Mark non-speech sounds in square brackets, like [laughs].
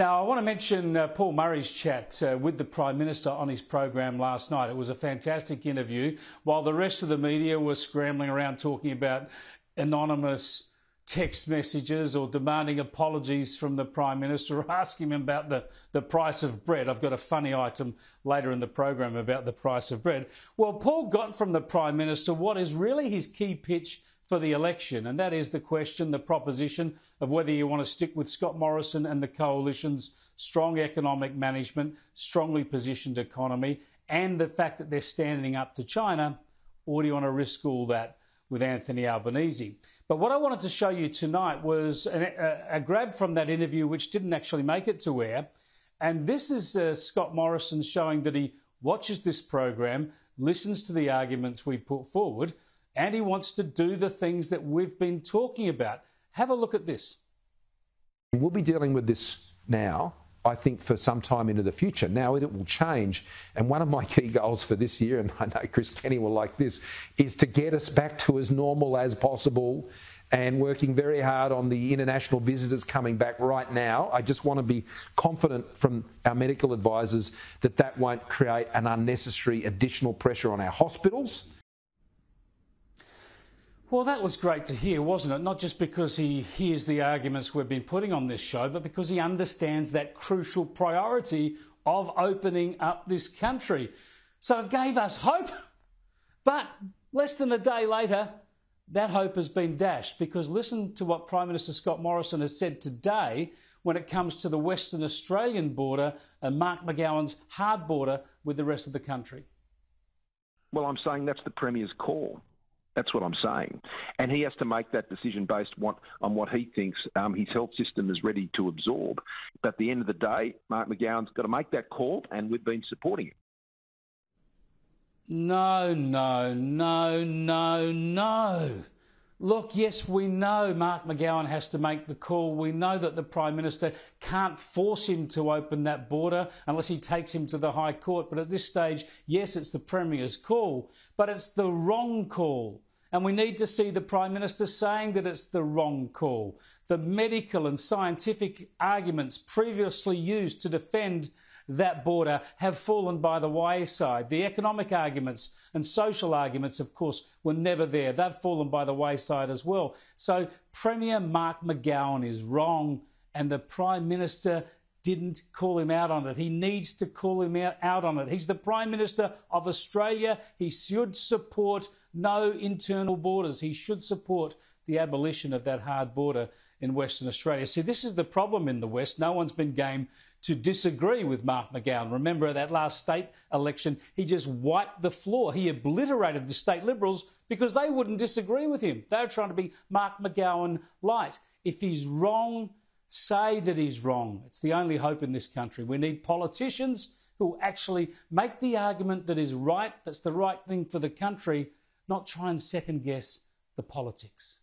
Now, I want to mention uh, Paul Murray's chat uh, with the Prime Minister on his program last night. It was a fantastic interview while the rest of the media was scrambling around talking about anonymous text messages or demanding apologies from the Prime Minister or [laughs] asking him about the, the price of bread. I've got a funny item later in the program about the price of bread. Well, Paul got from the Prime Minister what is really his key pitch for the election, and that is the question, the proposition of whether you want to stick with Scott Morrison and the coalition's strong economic management, strongly positioned economy, and the fact that they're standing up to China, or do you want to risk all that with Anthony Albanese? But what I wanted to show you tonight was an, a, a, grab from that interview, which didn't actually make it to air. And this is uh, Scott Morrison showing that he watches this program, listens to the arguments we put forward, and he wants to do the things that we've been talking about. Have a look at this. We'll be dealing with this now, I think, for some time into the future. Now it will change. And one of my key goals for this year, and I know Chris Kenny will like this, is to get us back to as normal as possible and working very hard on the international visitors coming back right now. I just want to be confident from our medical advisors that that won't create an unnecessary additional pressure on our hospitals well, that was great to hear, wasn't it? Not just because he hears the arguments we've been putting on this show, but because he understands that crucial priority of opening up this country. So it gave us hope. [laughs] But less than a day later, that hope has been dashed because listen to what Prime Minister Scott Morrison has said today when it comes to the Western Australian border and Mark McGowan's hard border with the rest of the country. Well, I'm saying that's the Premier's call. That's what I'm saying. And he has to make that decision based on what, on what he thinks um, his health system is ready to absorb. But at the end of the day, Mark McGowan's got to make that call, and we've been supporting him. No, no, no, no, no. Look, yes, we know Mark McGowan has to make the call. We know that the Prime Minister can't force him to open that border unless he takes him to the High Court. But at this stage, yes, it's the Premier's call, but it's the wrong call. And we need to see the Prime Minister saying that it's the wrong call. The medical and scientific arguments previously used to defend that border have fallen by the wayside. The economic arguments and social arguments, of course, were never there. They've fallen by the wayside as well. So Premier Mark McGowan is wrong, and the Prime Minister didn't call him out on it. He needs to call him out, out on it. He's the Prime Minister of Australia. He should support no internal borders. He should support the abolition of that hard border in Western Australia. See, this is the problem in the West. No one's been game to disagree with Mark McGowan. Remember that last state election, he just wiped the floor. He obliterated the state Liberals because they wouldn't disagree with him. They were trying to be Mark McGowan light. If he's wrong, say that he's wrong. It's the only hope in this country. We need politicians who actually make the argument that is right, that's the right thing for the country, not try and second guess the politics.